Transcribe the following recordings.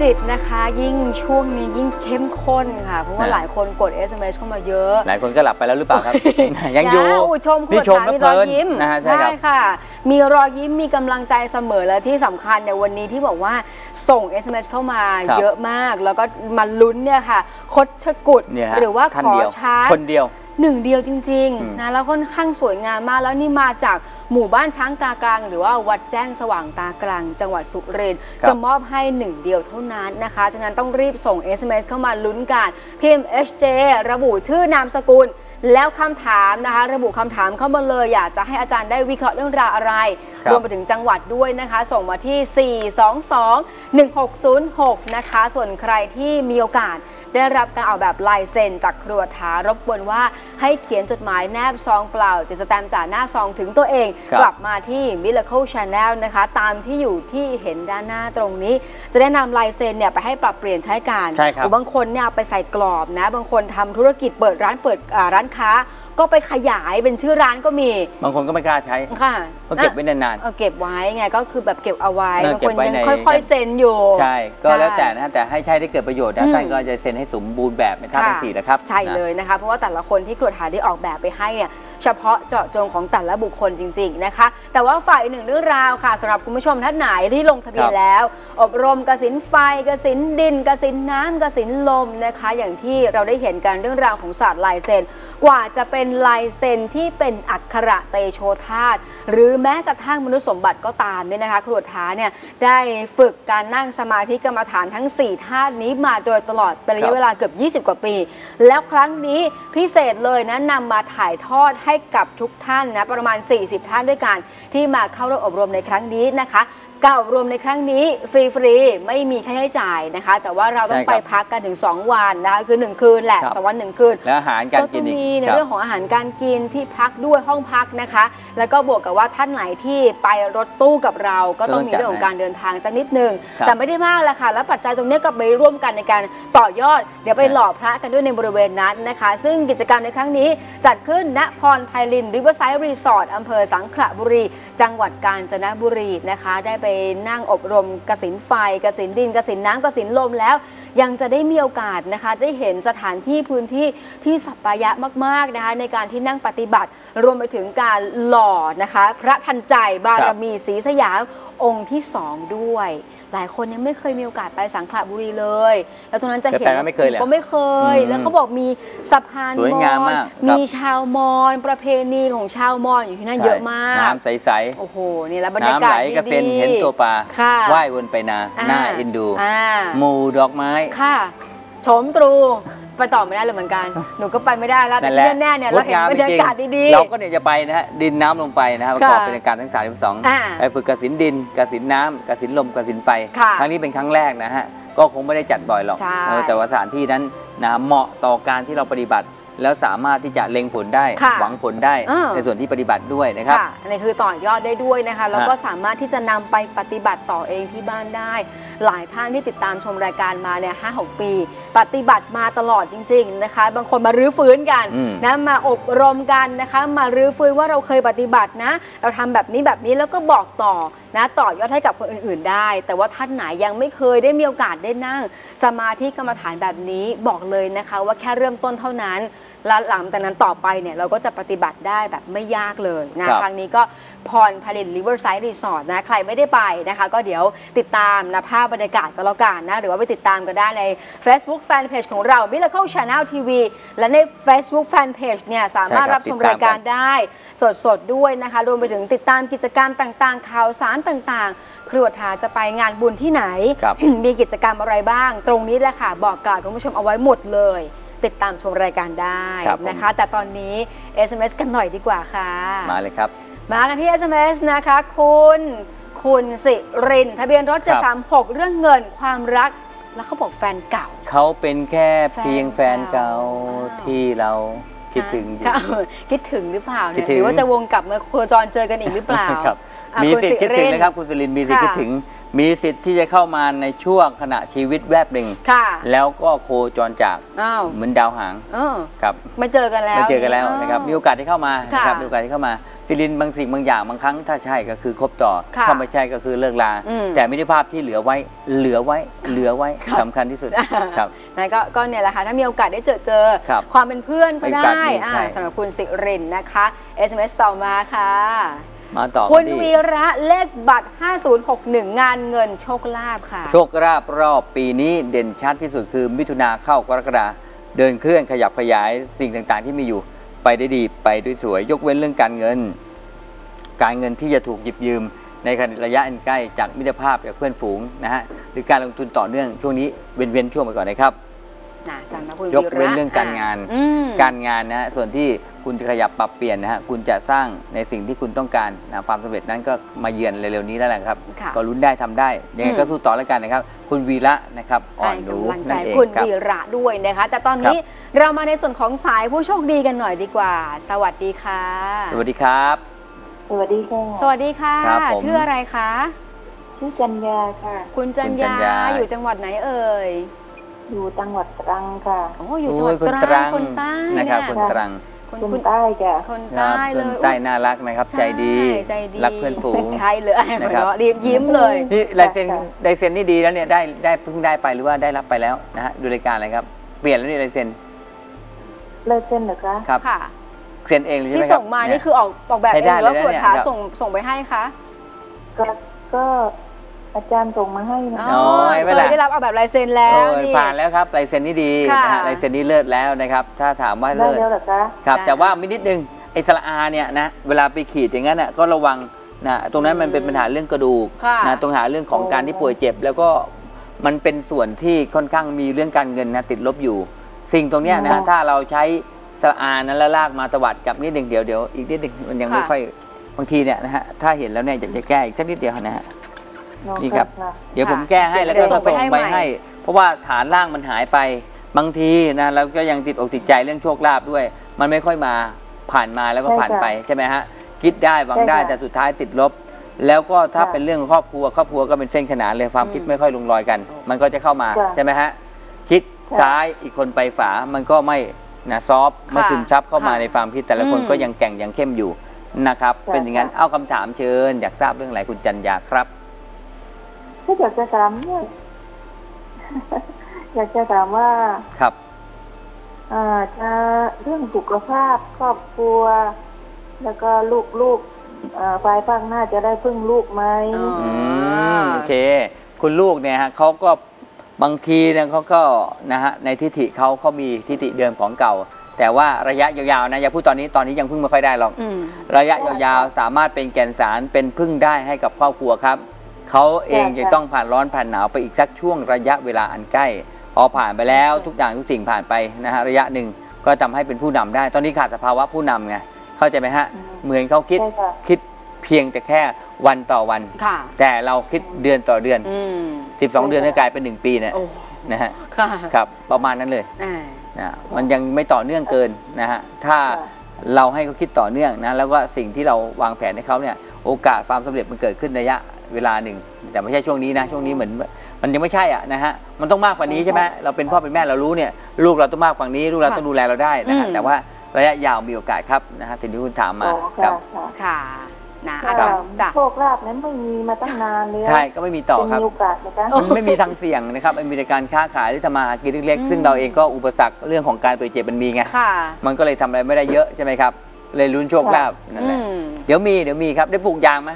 จิตนะคะ ยิ่งช่วงนี้ยิ่งเข้มข้นค่ะ เพราะว่านะ หลายคนกด SMS เข้ามาเยอะ หลายคนก็หลับไปแล้วหรือเปล่าครับ ยังอยู่นะชมคุณนี่ชมฐามีเพรลิอยนยิ้มนะฮะใช่ครับ ค่ะ มีรอยยิ้มมีกำลังใจเสมอและที่สำคัญในยวันนี้ที่บอกว่าส่ง SMS เข้ามาครับ เยอะมาก แล้วก็มาลุ้นเนี่ยค่ะ คดชะกุดเนี่ยฮะหรือว่าท่านขอเดียวชาร์จคนเดียวหนึ่งเดียวจริงอืม ๆนะแล้วค่อนข้างสวยงามมาก แล้วนี่มาจากหมู่บ้านช้างตากลาง หรือว่าวัดแจ้งสว่างตากลาง จังหวัดสุรินทร์จะมอบให้หนึ่งเดียวเท่านั้นนะคะฉะนั้นต้องรีบส่ง SMS เข้ามาลุ้นกันพิมพ์ HJ ระบุชื่อนามสกุล แล้วคำถามนะคะ ระบุคำถามเข้ามาเลยอยากจะให้อาจารย์ได้วิเคราะห์เรื่องราวอะไร ครับ รวมไปถึงจังหวัดด้วยนะคะ ส่งมาที่ 422 1606 นะคะ ส่วนใครที่มีโอกาส ได้รับการออกแบบลายเซ็นจากครัวถารบกวนว่าให้เขียนจดหมายแนบซองเปล่าติดสแตมป์จากหน้าซองถึงตัวเอง ครับ กลับมาที่ Miracle Channel นะคะ ตามที่อยู่ที่เห็นด้านหน้าตรงนี้ จะได้นำลายเซ็นเนี่ยไปให้ปรับเปลี่ยนใช้การ ใช่ครับหรือบางคนเนี่ยเอาไปใส่กรอบนะ บางคนทำธุรกิจเปิดร้านเปิดอ่าร้านค้า ก็ไปขยายเป็นชื่อร้านก็มี บางคนก็ไม่กล้าใช้ค่ะก็เก็บไว้นานเอาเก็บไว้ไงก็คือแบบเก็บเอาไว้เออบางเก็คบนไว้ยังในค่อย ๆ เซ็นอยู่ๆใช่ ก็ใช่แล้วแต่นะฮะแต่ให้ใช้ได้เกิดประโยชน์นะอืมท่านก็จะเซ็นให้สมบูรณ์แบบในท่าทั้งค่ะสี่นะครับ ใช่นะเลยนะคะ เพราะว่าแต่ละคนที่ครัวถาได้ออกแบบไปให้เนี่ย เฉพาะเจาะจงของแต่ละบุคคลจริง ๆนะคะ แต่ว่าฝ่ายหนึ่งเรื่องราวค่ะสำหรับคุณผู้ชมท่านไหนที่ลงทะเบียนแล้ว อบรมกสินไฟกสินดินกสินน้ำกสินลมนะคะ อย่างที่เราได้เห็นกันเรื่องราวของศาสตร์ลายเซ็นกว่าจะเป็นลายเซ็นที่เป็นอักขระเตโชธาตหรือแม้กระทั่งมนุษย์สมบัติก็ตามเนี่ยนะคะครัวท้าเนี่ยได้ฝึกการนั่งสมาธิกรรมฐานทั้ง 4ท่านี้มาโดยตลอดเป็นระยะเวลาเกือบ 20 กว่าปี แล้วครั้งนี้พิเศษเลยนะนำมาถ่ายทอดให้ให้กับทุกท่านนะประมาณ 40 ท่านด้วยกันที่มาเข้าร่วมอบรมในครั้งนี้นะคะ การอบรมในครั้งนี้ฟรีๆไม่มีค่าใช้จ่ายนะคะ แต่ว่าเราต้องใช่ครับไปพักกันถึง 2 วันนะคะคือ 1 คืนแหละครับ สองวันหนึ่งคืน แล้วอาหารการก็กิจะนอีกมีในครับ เรื่องของอาหารการกินที่พักด้วยห้องพักนะคะ แล้วก็บวกกับว่าท่านไหนที่ไปรถตู้กับเรา ก็ต้องมีก็ต้องจัดเรื่องของการเดินทางสักนิดนึง ครับแต่ไม่ได้มากแล้วค่ะ แล้วปัจจัยตรงเนี้ยก็ไปร่วมกันในการต่อยอด เดี๋ยวไปครับหล่อพระกันด้วยในบริเวณนั้นนะคะ ซึ่งกิจกรรมในครั้งนี้จัดขึ้นณพรไพลินริเวอร์ไซด์รีสอร์ทอำเภอสังขละบุรี จังหวัดกาญจนบุรีนะคะ ได้ไปนั่งอบรมกสินไฟกสินดินกสินน้ำกสินลมแล้ว ยังจะได้มีโอกาสนะคะ ได้เห็นสถานที่พื้นที่ที่สัปปายะมากๆนะคะในการที่นั่งปฏิบัติรวมไปถึงการหล่อนะคะ พระทันใจบารมีศรีสยาม องค์ที่สองด้วย หลายคนยังไม่เคยมีโอกาสไปสังขละบุรีเลย แล้วตรงนั้นจะเห็นแต่ไปไม่เคยเลยก็ไม่เคย อืมแล้วเขาบอกมีสะพานสวยงามมากครับ มีชาวมอญประเพณีของชาวมอญอยู่ที่นั่นเยอะมาก น้ำใสโอ้โหนี่แล้วบรๆ รยาน้ำกาไหศลดีกระเซ็นเห็นตัวปลาค่ะว่ายวนไปนาอ่าหน้าเอ็นดูอ่าหมู่ดอกไม้ ค่ะ โฉมตรูไปต่อไม่ได้เลยเหมือนกัน หนูก็ไปไม่ได้แล้วแต่นั่นแหละที่แน่ๆเนี่ยเราเห็นงดงมบรรยากาศจงดีๆ เราก็เนี่ยจะไปนะฮะดินน้ำลงไปนะฮะประกอบค่ะเป็นการทั้งสามสองอ่าไปฝึกกสินดินกสินน้ำกสินลมกสินไฟค่ะครั้งนี้เป็นครั้งแรกนะฮะก็คงไม่ได้จัดบ่อยหรอกใช่เออแต่ว่าสถานที่นั้นนะเหมาะต่อการที่เราปฏิบัติแล้วสามารถที่จะเล็งผลได้ค่ะหวังผลได้อ่าในส่วนที่ปฏิบัติด้วยนะครับค่ะอันนี้คือต่อยอดได้ด้วยนะคะ แล้วก็ฮะสามารถที่จะนำไปปฏิบัติต่อเองที่บ้านได้ หลายท่านที่ติดตามชมรายการมาเนี่ยห้าหกปีปฏิบัติมาตลอดจริง ๆนะคะ บางคนมารื้อฟื้นกันอืมนะมาอบรมกันนะคะ มารื้อฟื้นว่าเราเคยปฏิบัตินะ เราทำแบบนี้แบบนี้แล้วก็บอกต่อนะต่อยอดให้กับคนอื่น ๆ ได้ แต่ว่าท่านไหนยังไม่เคยได้มีโอกาสได้นั่ง สมาธิกรรมฐานแบบนี้บอกเลยนะคะ ว่าแค่เริ่มต้นเท่านั้นแล้วหลังจากนั้นต่อไปเนี่ยเราก็จะปฏิบัติได้แบบไม่ยากเลยนะครับครั้งนี้ก็ พรผลิตริเวอร์ไซด์รีสอร์ทนะใครไม่ได้ไปนะคะ ก็เดี๋ยวติดตามนะภาพบรรยากาศก็แล้วกันนะ หรือว่าไปติดตามก็ได้ใน Facebook Fanpage ของเรา Miracle Channel TV และใน Facebook Fanpage เนี่ยสามารถใช่ครับรับชมติดตามรายการกันได้สดๆด้วยนะคะ รวมไปถึงติดตามกิจกรรมต่างๆ ข่าวสารต่างๆ ครัวทาจะไปงานบุญที่ไหนครับมีกิจกรรมอะไรบ้าง ตรงนี้แหละค่ะบอกกล่าวคุณผู้ชมเอาไว้หมดเลยติดตามชมรายการได้ครับผมนะคะ แต่ตอนนี้ SMS กันหน่อยดีกว่าค่ะ มาเลยครับ มากันที่ SMS นะคะคุณคุณสิริน ทะเบียนรถครับ736 เรื่องเงินความรัก แล้วเขาบอกแฟนเก่า เขาเป็นแค่เพียงแฟนเก่าแฟนเก่าที่เราคิดถึงอยู่ ค่ะคิดถึงหรือเปล่าคิเนี่ดยถึงหรือว่าจะวงกลับมาโคจรเจอกันอีกหรือเปล่าครับ อะมีคุณสิทธิ์คิดถึงรินะครับคุณสุรินทร์มีสิทธิ์ค่ะคิดถึง มีสิทธิ์ที่จะเข้ามาในช่วงขณะชีวิตแวบหนึ่งค่ะแล้วก็โคจรจากอ้าวเหมือนดาวหางเออครับมาเจอกันแล้วมาเจอกันแล้วอ้าวนะครับ มีโอกาสที่เข้ามานะครับค่ะ มีโอกาสที่เข้ามา ซิลินบางสิ่งบางอย่างบางครั้งถ้าใช่ก็คือครบต่อค่ะถ้าไม่ใช่ก็คือเลิกลา อืม แต่มิตรภาพที่เหลือไว้เหลือไว้เหลือไว้ครับสำคัญที่สุดครับ นะก็ก็เนี่ยแหละค่ะถ้ามีโอกาสได้เจอเจอ ครับความเป็นเพื่อนก็มีโอได้กาสมีอ่าใช่ สำหรับคุณสิรินนะคะ SMS ต่อมาค่ะ มาต่อคุณที่ วีระเลขบัตร 5061 งานเงินโชคลาภค่ะ โชคราบรอบปีนี้เด่นชัดที่สุดคือมิถุนาเข้ากรกฎาเดินเคลื่อนขยับขยายสิ่งต่างๆที่มีอยู่ ไปได้ดีไปด้วยสวย ยกเว้นเรื่องการเงิน การเงินที่จะถูกหยิบยืมในระยะอันใกล้จากมิตรภาพจากเพื่อนฝูงนะฮะหรือการลงทุนต่อเนื่องช่วงนี้เว้นเว้นช่วงไปก่อนนะครับ นะสำหรับคุณยกวีระเว้นเรื่องการงานอืมการงานนะฮะส่วนที่คุณจะขยับปรับเปลี่ยนนะฮะคุณจะสร้างในสิ่งที่คุณต้องการนะความสำเร็จนั้นก็มาเยือนเร็วๆนี้แล้วแหละครับค่ะก็ลุ้นได้ทำได้ ยังไงอืมก็สู้ต่อแล้วกันนะครับ คุณวีระนะครับอ่อนให้หนูกำลังใจนั่นเองคุณครับวีระด้วยนะคะ แต่ตอนนี้เรามาในส่วนของสายผู้โชคดีกันหน่อยดีกว่า สวัสดีค่ะ สวัสดีครับ สวัสดีค่ะสวัสดีค่ะครับผมชื่ออะไรคะชื่อจันยาค่ะ คุณจันคุณจัยานยาอยู่จังหวัดไหนเอ่ย อยู่จังหวัดตรังค่ะโอ้อยู่จังหวัดโอ้ยตรังคนใต้นะครับเยคนตรังคนคุณคุณใต้จ้ะคนครัใต้บเลคนยใต้น่ารักนะครับใจดีใช่ใจดีรักเพื่อนฝูงใช่เลยนะครับหัวเราะดียิ้มเลยนี่ลายเซ็นลายเซ็นนี่ดีแล้วเนี่ยได้ได้เพิ่งได้ไปหรือว่าได้รับไปแล้วนะฮะดูรายการอะไรครับ เปลี่ยนแล้วนี่ลายเซ็นเลิกเส้นเหรอคะครับค่ะเซ็นเองเลยใช่ไหมที่ครับส่งมานี่คือออกออกแบบใช้เอได้งหรือว่าเลยนะเปิดเนี่ยหาครับส่งส่งไปให้คะก็ก็ อาจารย์ส่งมาให้นะอ๋อเคไม่ยเป็นไรได้รับเอาแบบลายเซ็นแล้ว โอ้ยนี่ ผ่านแล้วครับลายเซ็นนี่ดีค่ะนะฮะลายเซ็นนี่เลิศแล้วนะครับ ถ้าถามว่าได้เลิศแล้วเหรอคะ ครับจ้ะแต่ว่ามินิดนึงไอ้สระอาเนี่ยนะเวลาไปขีดอย่างนั้นน่ะก็ระวังนะตรงนั้นมันเป็นปัญหาเรื่องกระดูกค่ะ นะตรงหาเรื่องของการที่ป่วยเจ็บ แล้วก็มันเป็นส่วนที่ค่อนข้างมีเรื่องการเงินนะติดลบอยู่ สิ่งตรงเนี้ยนะถ้าเราใช้สระอานั้นแล้วลากมาตวัดกับนิดหนึ่งเดี๋ยวเดี๋ยวอีกนิดหนึ่งมันยังไม่ค่ะค่อยบางทีเนี่ยนะฮะถ้าเห็นแล้วเนี่ยอยากจะแก้อีกสักนิดเดียวนะฮะอ๋อ นี่ครับค่ะเดี๋ยวผมแก้ให้แล้วก็เดี๋ยวส่ส่งงไปให้ไปใหม่ให้ เพราะว่าฐานล่างมันหายไป บางทีนะเราก็ยังติดอกติดใจเรื่องโชคลาภด้วย มันไม่ค่อยมาผ่านมาแล้วก็ผ่านไปใช่ไหมฮะคิดได้หวังได้แต่สุดท้ายติดลบ แล้วก็ถ้าเป็นเรื่องครอบครัวครอบครัวก็เป็นเส้นขนานเลยความคิดไม่ค่อยลงรอยกัน มันก็จะเข้ามาใช่ไหมฮะคิดซ้ายอีกคนไปฝามันก็ไม่นะซอฟไม่ซึมซับเข้ามาในความคิดแต่ละคนก็ยังแกร่งยังเข้มอยู่นะครับ เป็นอย่างนั้นเอาคำถามเชิญ อยากทราบเรื่องอะไรคุณจันยาครับ ก็อยากจะถามเนี่ยอยากจะถามว่าครับอ่าจะเรื่องสุขภาพครอบครัว แล้วก็ลูกลูกๆอ่าภายภาคหน้าจะได้พึ่งลูกไหมอ๋ออืมโอเค คุณลูกเนี่ยฮะเขาก็บางทีเนี่ยเขาก็นะฮะในทิฏฐิเขาเขามีทิฏฐิเดิมของเก่า แต่ว่าระยะยาวๆนะอย่าพูดตอนนี้ตอนนี้ยังพึ่งไม่ค่อยได้หรอก อืม ระยะยาวๆสามารถเป็นแก่นสารเป็นพึ่งได้ให้กับครอบครัวครับ เขาเองจะต้องผ่านร้อนผ่านหนาวไปอีกสักช่วงระยะเวลาอันใกล้พอผ่านไปแล้วทุกอย่างทุกสิ่งผ่านไปนะฮะระยะหนึ่งก็ทำให้เป็นผู้นำได้ ตอนนี้ขาดสภาวะผู้นำไงเข้าใจไหมฮะอืมเหมือนเขาคิดใช่ค่ะคิดเพียงแต่แค่วันต่อวันค่ะแต่เราคิดเดือนต่อเดือนอืม12 เดือนก็กลายเป็น 1 ปีเนี่ยโอ้นะฮะค่ะครับประมาณนั้นเลยอ่านะมันยังไม่ต่อเนื่องเกินนะฮะถ้าค่ะเราให้เขาคิดต่อเนื่องนะแล้วก็สิ่งที่เราวางแผนให้เขาเนี่ยโอกาสความสำเร็จมันเกิดขึ้นระยะ เวลาหนึ่ง แต่ไม่ใช่ช่วงนี้นะ ช่วงนี้เหมือน มันยังไม่ใช่อะนะฮะมันต้องมากกว่านี้ใช่ไหมเราเป็นพ่อเป็นแม่เรารู้เนี่ยลูกเราต้องมากกว่านี้ลูกเราต้องดูแลเราได้นะฮะอืมแต่ว่าระยะยาวมีโอกาสครับนะฮะสิ่งที่คุณถามมาอ๋อครัค่ะบค่ะค่ะนะค่ะอาจารย์จ้ะโชคลาภนั้นไม่มีมาตั้งนานเลยใช่ก็ไม่มีต่อจะครับมีโอกาสนะคะมันไม่มีทางเสี่ยงนะครับมันมีแต่การค้าขายหรือทำมาหากินเล็กอืมๆซึ่งเราเองก็อุปสรรคเรื่องของการป่วยเจ็บมันมีไงค่ะมันก็เลยทำอะไรไม่ได้เยอะใช่ไหมครับเลยลุ้นโชคลาภนั่นแหอืละมเดี๋ยวมีเดี๋ยวมีครับได้ปลูกยางไหม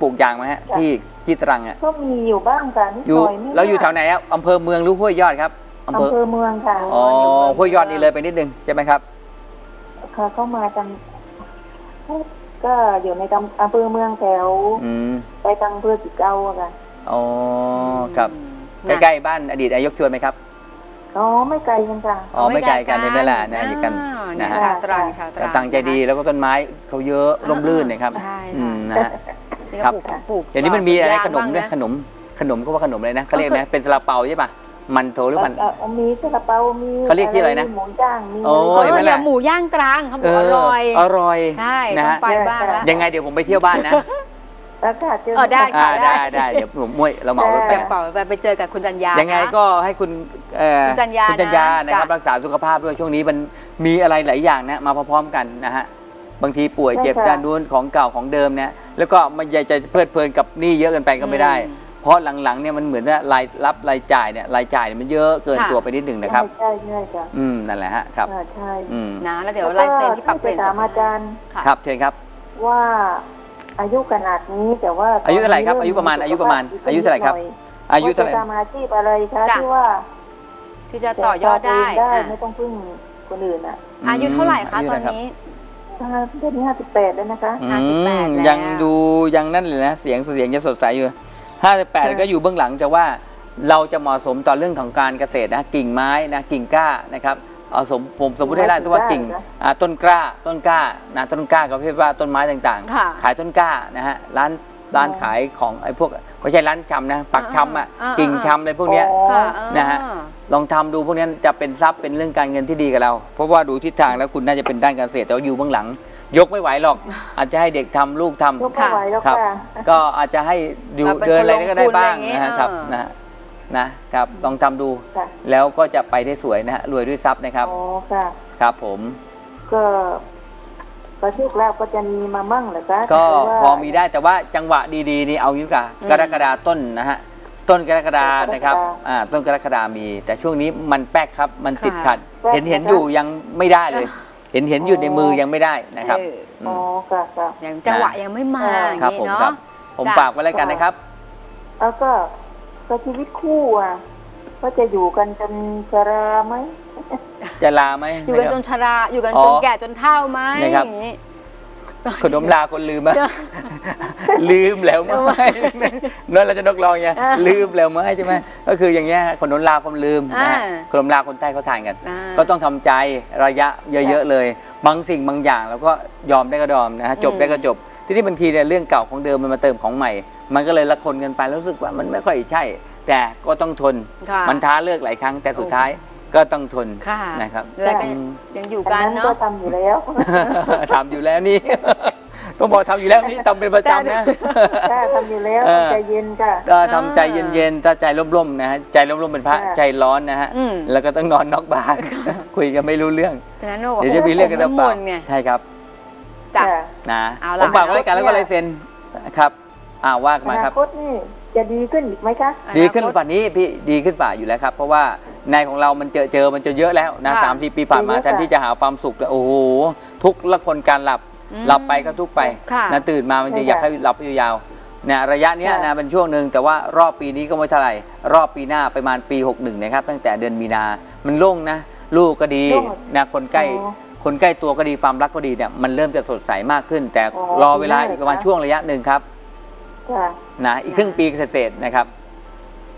ปลูกยางไหมฮะที่ที่ตรังอะก็มีอยู่บ้างค่ะนิดอยู่หน่อยไม่เราอยู่แถวมากไหนครับอำเภอเมืองหรือห้วยยอดครับอำเภออำเภอเมืองค่ะอ๋ออยู่อำเภอเมืองห้วยยอดนี่เลยไปนิดนึงใช่ไหมครับ ค่ะเข้ามาทางก็อยู่ในอำเภอเมืองแถว อืมไปทางอำเภอสิเกาอะค่ะอ๋อครับนะใกล้ๆบ้านอดีตนายกชวนไหมครับ อ๋อไม่ไกลกันค่ะ อ๋อไม่ไกลกันในเวลานะอยู่กันอ่านะเยฮะ ชาวตรังชาวตแต่รัง ตังใจดีแล้วก็ต้นไม้เขาเยอะร่มรื่นนะครับใช่อืค่ะมนะฮะ นี่ครัก็บปลูกปลูกเดี๋ยวนี้มันมีอะไรสวขนมบ้างด้วยขนมขนมก็ว่าขนมเลยนะเขาเรียกนะเป็นซาลาเปาใช่ป่ะมันโถหรือมันเอ่อมีซาลาเปา มีเขาเรียกที่อะไรนะหมูย่างมีโอ้ เออเห็นไหมล่ะเนี่ยหมูย่างตรังเขาบอกอร่อย อร่อย ใช่นะต้อฮะงไปบ้างแล้ว ยังไงเดี๋ยวผมไปเที่ยวบ้านนะแล้วค่ะเจอ เออได้ อ่าได้ได้ได้เดี๋ยวผมมวยเราเหมารถไปเดี๋ยวเป่าไปไปเจอกับคุณจันยายังไงนะก็ให้คุณเอ่อคุณจัญญาคุณจัญญานะนะครับจ้ะ รักษาสุขภาพด้วยช่วงนี้มันมีอะไรหลายอย่างนะมาพร้อมๆกันนะฮะ บางทีป่วยเจ็บใช่ค่ะ ด้านนู้นของเก่าของเดิมเนี่ยแล้วก็มันอยากจะเพลิดเพลินกับหนี้เยอะเกินไปก็ไม่ได้ อืมเพราะหลังๆเนี่ยมันเหมือนว่ารายรับรายจ่ายเนี่ยรายจ่ายเนี่ยมันเยอะเกินค่ะ ตัวไปนิดหนึ่งนะครับ ใช่ใช่ค่ะอืมนั่นแหละฮะครับ อ่าใช่อืมนะแล้วเดี๋ยวลายเซ็นที่ปรับเปลี่ยนจะถามอาจารย์ค่ะ ครับเชิญครับ ว่าอายุขนาดนี้แต่ว่าอายุเท่าไหร่ครับตนนี้อายุประมาณเอายุประมาณสุขภพอายุเท่าไหร่ครับนิดน่อายุเท่าไหร่ว่จะทำอาชีพอะไรคะจ้ะ ที่ว่าที่จะต่อยอดได้จะต่อตัวเองได้อะไม่ต้องพึ่งคนอื่นอะอายุเท่าไหร่คะยุตอนเท่าไหร่รับนี้ถ้า เดือนนี้ห้าสิบแปดแล้วนะคะอืห้าสิบแปดมแล้ว ยังดูยังนั่นเลยนะเสียงเสียงจะสดใสอยู่ห้าสิบแปดค่ะก็อยู่เบื้องหลังจะว่าเราจะเหมาะสมต่อเรื่องของการเกษตรนะกิ่งไม้นะกิ่งก้านะครับเอาสมผมสมมติให้ได้ว่ากิ่งอ่าต้นกล้าต้นกล้านะต้นกล้าก็ประเภทว่าต้นไม้ต่างค่ะ ๆ ขายต้นกล้านะฮะร้าน ร้านขายของไอ้พวกไม่ใช่ร้านชำนะปักชำอะอ่าๆกิ่งชำอะไรพวกเนี้ยอ๋อค่ะนะฮะลองทำดูพวกนี้จะเป็นทรัพย์เป็นเรื่องการเงินที่ดีกับเรา เพราะว่าดูทิศทางแล้วคุณน่าจะเป็นด้านการเกษตรแต่ว่าอยู่เบื้องหลัง ยกไม่ไหวหรอก อาจจะให้เด็กทำลูกทำยกไม่ไหวแล้วครับค่ะก็อาจจะให้ดูเราเป็นเดินอะไรก็ได้บ้างคนลงทุนอะไรอย่างงี้นะฮะครับเออนะฮะนะครับลองทำดูค่ะแล้วก็จะไปได้สวยนะฮะรวยด้วยทรัพย์นะครับอ๋อค่ะครับผมก็ ประโชคลาภก็จะมีมามั่งเหรอคะก็แต่ว่าพอมีได้แต่ว่าจังหวะดีๆนี่เอาอยู่กับอืมกรกฎาต้นนะฮะต้นกรกฎานะครับกรกฎาอ่าต้นกรกฎามี แต่ช่วงนี้มันแป๊กครับมันติดค่ะขัดแป๊กเห็นเห็นนะคะอยู่ยังไม่ได้เลย เห็นเห็นอยู่ในมืออยังไม่ได้นะครับเอออือ๋อมค่ะค่ะอย่างจังหวะยังไม่มาอย่างครับนี้ผมเนาะครับผมจ้ะฝากไว้แล้วกันนะครับ แล้วก็ก็ชีวิตคู่อะก็จะอยู่กันจนชราไหม จะลาไหมอยู่กันนะคจรับนชรา อยู่กันอ๋อจนแก่จนเฒ่าไหมนะครับอย่างนี้ขนมลาคนลืมไหมลืมแล้วไหมนั่นเราจะนกรองไงอ่าลืมแล้วไหมใช่ไหมก็คืออย่างเงี้ยขนมลาคนลืมนะฮะอ่าขนมลาคนใต้เขาทานกันอ่าก็ต้องทำใจระยะเยอะๆเลย บางสิ่งบางอย่างเราก็ยอมได้ก็ยอมนะฮะจบอืมได้ก็จบ ที่นี่บางทีเนี่ยเรื่องเก่าของเดิมมันมาเติมของใหม่ มันก็เลยละคนกันไปแล้วรู้สึกว่ามันไม่ค่อยใช่ แต่ก็ต้องทนค่ะมันท้าเลิกหลายครั้งแต่สุดท้าย ก็ต้องทนค่ะนะครับแล้วก็อืมยังอยู่อันกันนั้นเนาะก็ทำอยู่แล้วทำอยู่แล้วนี่ต้องบอกทำอยู่แล้วนี่ทำเป็นประจำนะค่ะทำอยู่แล้วเออใจเย็นค่ะก็ทำใจเย็นๆถ้าใจร่มๆนะฮะใจร่มๆเป็นพระค่ะใจร้อนนะฮะอืมแล้วก็ต้องนอนนอกบ้านคุยกันไม่รู้เรื่องฉะนั้นโอ้โหเดี๋ยวจะมีเรื่องกันหรือเปล่าน้ำมนต์ไงใช่ครับจ้ะค่ะนะเอาผล่ะมฝากไว้รายการแล้วก็ลายเซ็นครับอ่าว่ามาอคนารับคตนี่จะดีขึ้นอีกไหมคะดีขึ้นกว่านี้พี่ดีขึ้นป่าอยู่แล้วครับ เพราะว่า ในของเรามันเจอเจอมันจะเยอะแล้วนะค่ะสามสี่ปีผ่านมาเยอะแทนค่ะที่จะหาความสุขเนี่ยโอ้โหทุกข์ละคนการหลับอืมหลับไปก็ทุกข์ไปค่ะนะตื่นมามันจะใช่อยากค่ะให้หลับยาวๆนะระยะเนี้ยค่ะนะเป็นช่วงหนึ่งแต่ว่ารอบปีนี้ก็ไม่เท่าไหร่รอบปีหน้าประมาณปี 61นะครับตั้งแต่เดือนมีนา มันโล่งนะลูกก็ดีโล่งนะคนใกล้อ๋อคนใกล้ตัวก็ดีความรักก็ดีเนี่ยมันเริ่มจะสดใสมากขึ้น แต่อ๋อรอเวลาดีมากอีกประมาณเลยค่ะ ช่วงระยะหนึ่งครับค่ะนะอีกครึ่งปีเศษๆนะครับ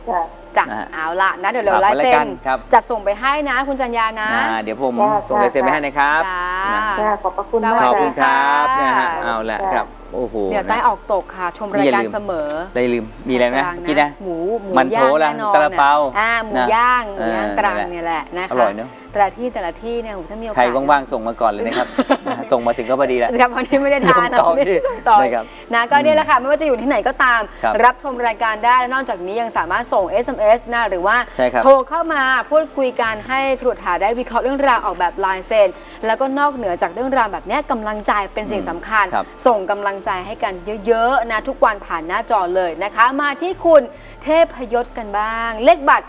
ค่ะ จ้ะนะฮะ เอาละนะเดี๋ยวเราฝากลายไว้เซ็แล้วกันนครับ จัดส่งไปให้นะ คุณจัญญานะ อ่าเดี๋ยวผมจ้าส่งลายเซ็นไปให้นะครับจ้า นะ ค่ะขอบพระคุณสมากวัขอบสดีคุณคค่ะ รับค่ะนะฮะเอาละค่ะครับ โอ้โหเดี๋ยวใต้นะออกตกค่ะ ชมรายการเสมอได้ลืมมีอะไรไหมกลางกินนะ หมูหมูมันโถย่างละแน่นอนซาลาเปาอ่าหมูนะย่างหมูย่างเออตรังนั่นแหละ เนี่ยแหละนะคะ อร่อยเนอะแต่ละที่แต่ละที่เนี่ยโอ้โหถ้ามีโอกาส ใครว่างๆ ส่งมาก่อนเลยนะครับ นะฮะส่งมาถึงก็พอดีแหละครับวันนี้ไม่ได้ทานนะส่งต่อวันนี้ที่ส่งต่อนะครับนะก็เนี่ยแหละค่ะไม่ว่าจะอยู่ที่ไหนก็ตาม ครับรับชมรายการได้และนอกจากนี้ยังสามารถส่ง SMS นะหรือว่าใช่ครับ โทรเข้ามาพูดคุยกันให้ครูถาได้วิเคราะห์เรื่องราวออกแบบลายเซ็นแล้วก็นอกเหนือจากเรื่องราวแบบเนี้ยกำลังใจเป็นสิ่งสำคัญ ครับ ส่งกำลังใจให้กันเยอะๆนะทุกวันผ่านหน้าจอเลยนะคะ มาที่คุณ เทพยศกันบ้าง เลขบัตร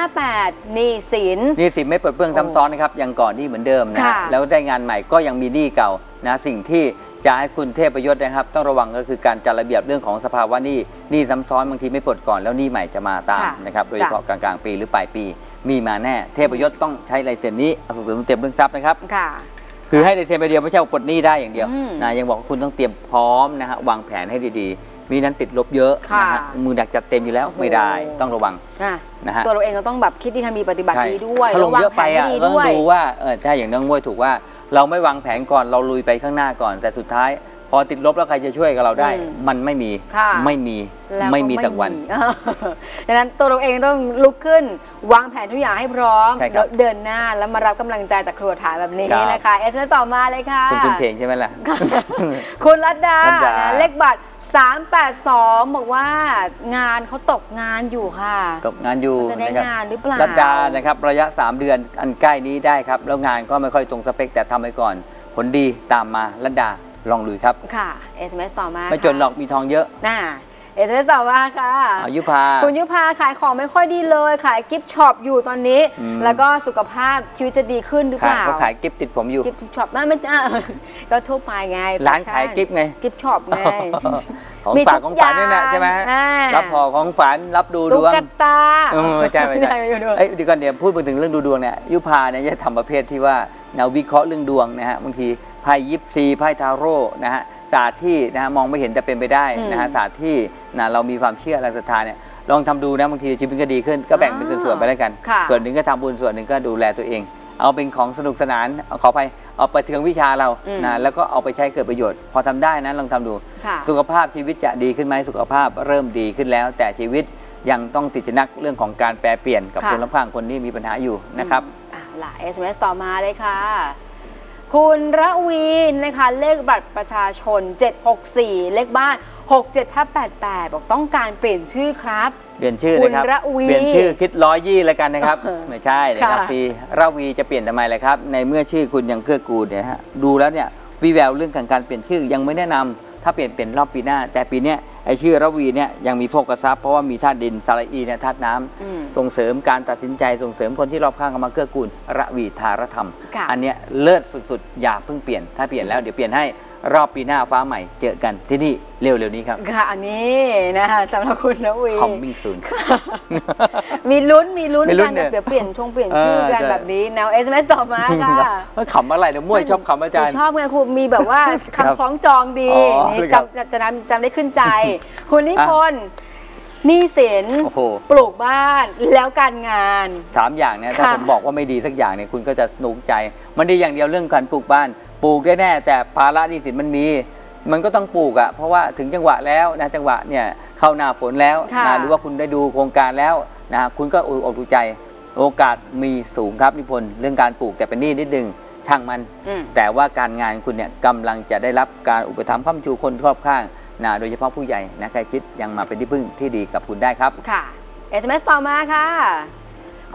158นีสินนี่สิไม่เปิดเปลื้องซ้ำซ้อนนะครับยังก่อนหนี้เหมือนเดิมนะค่ะ แล้วได้งานใหม่ก็ยังมีหนี้เก่านะสิ่งที่จะให้คุณเทพประยศนะครับ ต้องระวังก็คือการจัดระเบียบเรื่องของสภาวะหนี้หนี้ซ้ำซ้อนบางทีไม่ปลดก่อนแล้วหนี้ใหม่จะมาตามค่ะนะครับโดยเฉพาะกลางๆปีหรือปลายปี มีมาแน่เทพประยศต้องใช้ลายเซ็นนี้เอาส่งเสริมเต็มเรื่องทรัพย์นะครับ ค่ะ คือให้ลายเซ็นไปเดียวไม่ใช่ว่าปลดหนี้ได้อย่างเดียวอืมนะยังบอกว่าคุณต้องเตรียมพร้อมนะฮะวางแผนให้ดีๆ มีนั้นติดลบเยอะค่ะนะฮะมือดักจัดเต็มอยู่แล้วโอ้โห ไม่ได้ต้องระวังอะนะฮะตัวเราเองก็ต้องแบบคิดดีทำดีปฏิบัติใช่ดีด้วยถ้าลงแล้ววางเยอะแผไปนให้อะดีต้องด้วย ดูว่าเออถ้าอย่างน้องมวยถูกว่า เราไม่วางแผนก่อนเราลุยไปข้างหน้าก่อน แต่สุดท้าย พอติดลบแล้วใครจะช่วยกับเราได้ อืมมันไม่มีค่ะไม่มีแล้วก็ไม่มีสักวัน เออดังนั้นตัวเราเองต้องลุกขึ้น วางแผนทุกอย่างให้พร้อมใช่ครับแล้วเดินหน้าแล้วมารับกำลังใจจากครัวถาแบบนี้ครับ นะคะ เอสเมต่อมาเลยค่ะ คุณคุณเพลงใช่ไหมล่ะ คุณรัตดารัตดา นะเลขบัตร 382 บอกว่างานเขาตกงานอยู่ค่ะ ตกงานอยู่จะได้นะครับงานหรือเปล่า รัตดานะครับระยะ 3 เดือนอันใกล้นี้ได้ครับ แล้วงานก็ไม่ค่อยตรงสเปคแต่ทำไปก่อน ผลดีตามมาลันดา ลองลุยครับ ค่ะ SMS ต่อมาไม่จนหรอกมีทองเยอะ น่า SMS ต่อมาค่ะอายุพาคุณยุพาขายของไม่ค่อยดีเลย ขายกิฟต์ช็อปอยู่ตอนนี้อืมแล้วก็สุขภาพชีวิตจะดีขึ้นหรือเปค่ะล่าเขาขายกิฟต์ติดผมอยู่กิฟต์ช็อปนั่นไม่อะก็ทั่วไปไงร้านแฟชั่ขายกิฟต์ไงกิฟต์ช็อปไงของมีฝากทุของฝันนี่นะอย่างใช่ไหมอ่ารับพอของฝันรับดูดตุ๊วงกตาเออไม่ใช่ไม่ใช่ไม่ใช่เอ้ยเดียวก่อนเดี๋ยวพูดไปถึงเรื่องดูดวงเนี่ยยุพาเนี่ยจะทำประเภทที่ว่าแนววิเคราะห์เรื่องดวงนะฮะบางที ไพ่ยิปซีไพ่ทาโร่นะฮะศาสตร์ที่นะฮะมองไม่เห็นแต่เป็นไปได้นะฮะอืมศาสตร์ที่นะเรามีความเชื่อและศรัทธาเนี่ยลองทำดูนะบางทีชีวิตก็ดีขึ้นก็แบ่งเป็นอ๋อส่วนๆไปแล้วกันค่ะส่วนหนึ่งก็ทำบุญส่วนหนึ่งก็ดูแลตัวเอง เอาเป็นของสนุกสนานเอาขอไปเอาไปเทืองวิชาเราอืมนะแล้วก็เอาไปใช้เกิดประโยชน์ พอทำได้นะลองทำดูค่ะสุขภาพชีวิตจะดีขึ้นไหมสุขภาพเริ่มดีขึ้นแล้ว แต่ชีวิตยังต้องติดชะนักเรื่องของการแปรเปลี่ยนกับค่ะคนรอบข้างคนที่มีปัญหาอยู่นะครับอะหลาย SMS ต่อมาเลยค่ะ คุณระวีนนะคะ เลขบัตรประชาชน 764 เลขบ้าน 67ทับ88 บอกต้องการเปลี่ยนชื่อครับ เปลี่ยนชื่อนะครับ คุณระวีเปลี่ยนชื่อคิดร้อยยี่แล้วกันนะครับเออไม่ใช่นะครับค่ะ ปีระวีจะเปลี่ยนทำไมเลยครับ ในเมื่อชื่อคุณยังเกื้อกูลเนี่ยฮะดูแล้วเนี่ยวิแววเรื่องของการเปลี่ยนชื่อยังไม่แนะนำ ถ้าเปลี่ยนเปลี่ยนรอบปีหน้า แต่ปีเนี้ยไอชื่อระวีเนี่ยยังมีโภคทรัพย์เพราะว่ามีธาตุดินสาระอีเนี่ยธาตุน้ำอืม ส่งเสริมการตัดสินใจส่งเสริมคนที่รอบข้างเข้ามาเกื้อกูลระวีทารธรรม ค่ะ อันเนี้ยเลิศสุดๆ อย่าเพิ่งเปลี่ยนถ้าเปลี่ยนแล้วเดี๋ยวเปลี่ยนให้ รอบปีหน้าฟ้าใหม่เจอกันที่นี่เร็วๆนี้ครับ ค่ะอันนี้นะคะสำหรับคุณระวี coming soon มีลุ้นมีลุ้นมีลุ้กันนเนี่ย เดี๋ยวเปลี่ยนชงเปลี่ยนชื่อกันเออใช่แบบนี้แนว SMS ต่อมาค่ะเฮ้ยขำอะไรเนี่ยมั่วชอบขำอาจารย์ หนูชอบไงครูมีแบบว่าครับคำคล้องจองดีอ๋อนี่ครับจำจะจำจำได้ขึ้นใจ คุณนิพนธ์หนี่สินโอ้โห ปลูกบ้านแล้วการงาน สามอย่างเนี่ยถ้าค่ะ ผมบอกว่าไม่ดีสักอย่างเนี่ยคุณก็จะหนุกใจ มันดีอย่างเดียวเรื่องการปลูกบ้าน ปลูกได้แน่แต่ภาระหนี้สินมันมี มันก็ต้องปลูกอะ่ะเพราะว่าถึงจังหวะแล้วนะจังหวะเนี่ยเข้าหน้าฝนแล้วค่ะนะหรือว่าคุณได้ดูโครงการแล้วนะคุณก็อกอกถูกใจโอกาสมีสูงครับนิพนธ์เรื่องการปลูกแต่เป็นหนี้นิดนึงช่างมันอืมแต่ว่าการงานคุณเนี่ยกำลังจะได้รับการอุปถัมภ์ค้ำชูคนรอบข้างนะโดยเฉพาะผู้ใหญ่นะใครคิดยังมาเป็นที่พึ่งที่ดีกับคุณได้ครับค่ะ SMS ต่อมาค่ะ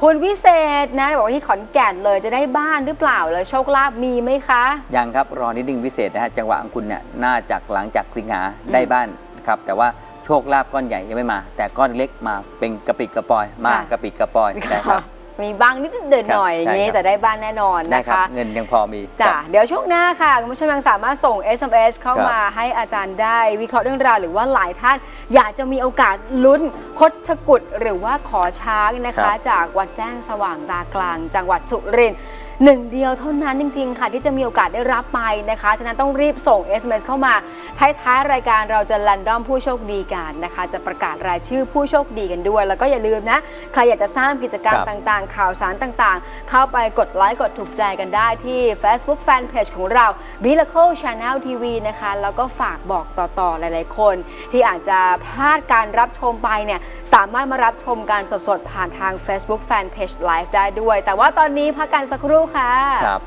คุณวิเศษนะบอกว่าที่ขอนแก่นเลยจะได้บ้านหรือเปล่าเลยโชคลาภมีไหมคะ ยังครับรอนิดนึงพิเศษนะฮะจังหวะของคุณเนี่ยน่าจากหลังจากสิงหาอืมได้บ้านนะครับแต่ว่าโชคลาภก้อนใหญ่ยังไม่มา แต่ก้อนเล็กมาเป็นกระปิดกระปอย มากระปิดกระปอยได้ครับ มีบ้างนิดเดินหน่อยอครับย่างนี้ได้ครับแต่ได้บ้านแน่นอนได้นะครับคะ เงินยังพอมีจ้ะครับ เดี๋ยวช่วงหน้าค่ะคุณผู้ชมยังสามารถส่ง SMS เข้าครับมาให้อาจารย์ได้วิเคราะห์เรื่องราวหรือว่าหลายท่าน อยากจะมีโอกาสลุ้นคดชกุดหรือว่าขอช้างนะครัคะ บจากวัดแจ้งสว่างตากลาง จังหวัดสุรินทร์ หนึ่งเดียวเท่านั้นจริง ๆ ค่ะ ที่จะมีโอกาสได้รับไปนะคะ ฉะนั้นต้องรีบส่ง SMS เข้ามา ท้ายๆ รายการเราจะแรนดอมผู้โชคดีกันนะคะ จะประกาศรายชื่อผู้โชคดีกันด้วย แล้วก็อย่าลืมนะ ใครอยากจะสร้างกิจกรรมครับต่างๆ ข่าวสารต่างๆ เข้าไปกดไลค์กดถูกใจกันได้ที่ Facebook Fanpage ของเรา b i l a c l Channel TV นะคะ แล้วก็ฝากบอกต่อๆ หลายๆ คน ที่อาจจะพลาดการรับชมไปเนี่ยสามารถมารับชมการสดๆผ่านทาง Facebook Fanpage Live ได้ด้วย แต่ว่าตอนนี้พักกันสักครู่ค่ะ ครับ